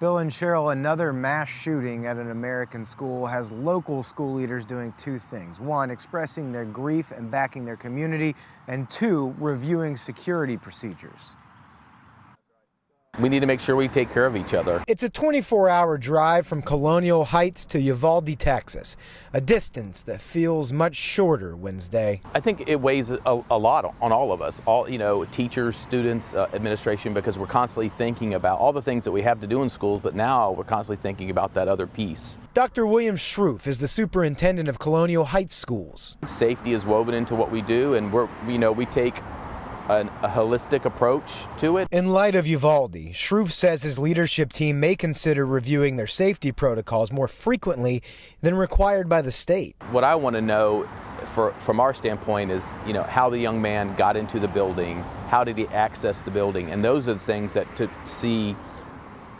Bill and Cheryl, another mass shooting at an American school has local school leaders doing two things. One, expressing their grief and backing their community, and two, reviewing security procedures. We need to make sure we take care of each other. It's a 24 hour drive from Colonial Heights to Uvalde, Texas, a distance that feels much shorter Wednesday. I think it weighs a, a lot on all of us, all, you know, teachers, students, uh, administration, because we're constantly thinking about all the things that we have to do in schools, but now we're constantly thinking about that other piece. Dr. William Sroufe is the superintendent of Colonial Heights schools. Safety is woven into what we do, and we're, you know, we take an, a holistic approach to it. In light of Uvalde, Sroufe says his leadership team may consider reviewing their safety protocols more frequently than required by the state. What I want to know for, from our standpoint is, you know, how the young man got into the building, how did he access the building, and those are the things that to see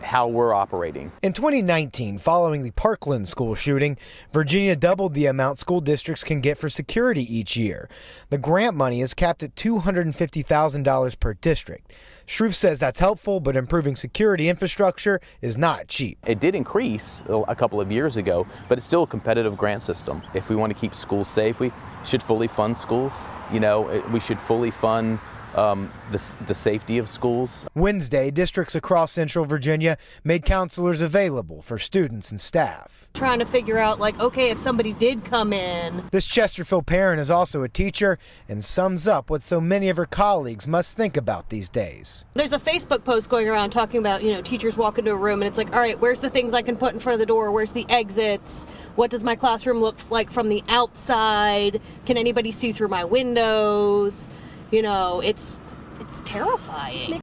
how we're operating. In 2019, following the Parkland school shooting, Virginia doubled the amount school districts can get for security each year. The grant money is capped at $250,000 per district. Sroufe says that's helpful, but improving security infrastructure is not cheap. It did increase a couple of years ago, but it's still a competitive grant system. If we want to keep schools safe, we should fully fund schools. You know, we should fully fund um, the, the safety of schools. Wednesday, districts across Central Virginia made counselors available for students and staff. Trying to figure out, like, okay, if somebody did come in. This Chesterfield parent is also a teacher and sums up what so many of her colleagues must think about these days. There's a Facebook post going around talking about, you know, teachers walk into a room and it's like, all right, where's the things I can put in front of the door? Where's the exits? What does my classroom look like from the outside? Can anybody see through my windows? You know, it's it's terrifying.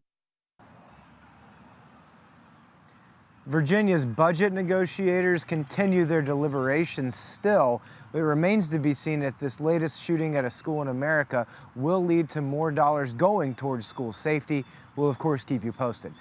Virginia's budget negotiators continue their deliberations still. It remains to be seen if this latest shooting at a school in America will lead to more dollars going towards school safety. We'll, of course, keep you posted.